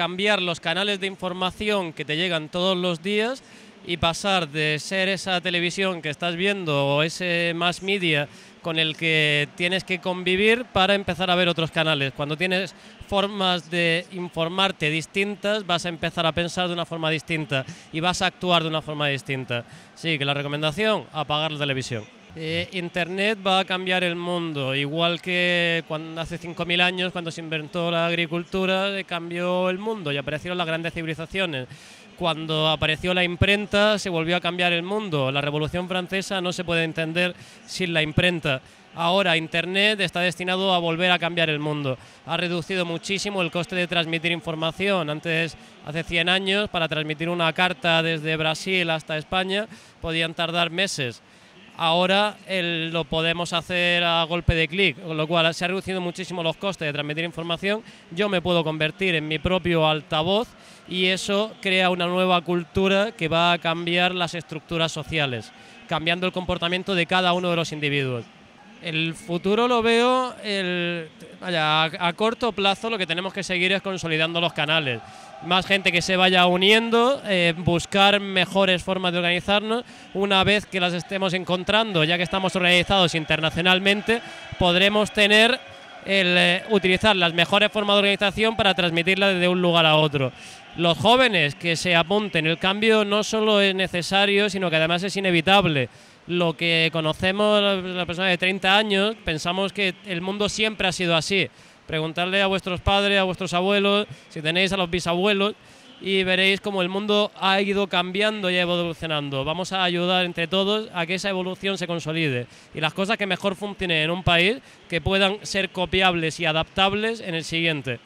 cambiar los canales de información que te llegan todos los días y pasar de ser esa televisión que estás viendo o ese más media con el que tienes que convivir para empezar a ver otros canales. Cuando tienes formas de informarte distintas, vas a empezar a pensar de una forma distinta y vas a actuar de una forma distinta. Sí, que la recomendación, apagar la televisión. Eh, Internet va a cambiar el mundo, igual que cuando hace 5.000 años, cuando se inventó la agricultura, eh, cambió el mundo y aparecieron las grandes civilizaciones. Cuando apareció la imprenta, se volvió a cambiar el mundo. La Revolución Francesa no se puede entender sin la imprenta. Ahora Internet está destinado a volver a cambiar el mundo. Ha reducido muchísimo el coste de transmitir información. Antes, hace 100 años, para transmitir una carta desde Brasil hasta España, podían tardar meses ahora lo podemos hacer a golpe de clic, con lo cual se ha reducido muchísimo los costes de transmitir información. Yo me puedo convertir en mi propio altavoz y eso crea una nueva cultura que va a cambiar las estructuras sociales, cambiando el comportamiento de cada uno de los individuos. El futuro lo veo, a corto plazo lo que tenemos que seguir es consolidando los canales más gente que se vaya uniendo, eh, buscar mejores formas de organizarnos. Una vez que las estemos encontrando, ya que estamos organizados internacionalmente, podremos tener el eh, utilizar las mejores formas de organización para transmitirla desde un lugar a otro. Los jóvenes que se apunten, el cambio no solo es necesario, sino que además es inevitable. Lo que conocemos las personas de 30 años, pensamos que el mundo siempre ha sido así Preguntarle a vuestros padres, a vuestros abuelos, si tenéis a los bisabuelos, y veréis cómo el mundo ha ido cambiando y evolucionando. Vamos a ayudar entre todos a que esa evolución se consolide y las cosas que mejor funcionen en un país que puedan ser copiables y adaptables en el siguiente.